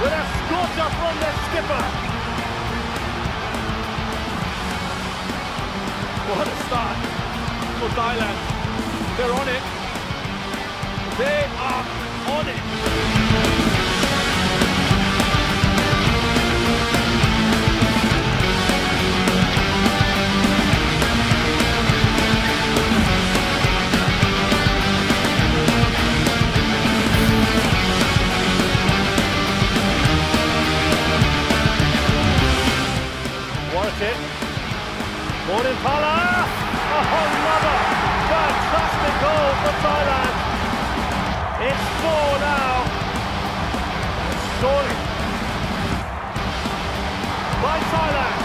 with a scorcher from the skipper. What a start for Thailand. They're on it. wants it. Bordin Phala! Oh, another fantastic goal for Thailand. It's four now. Surely. By Thailand.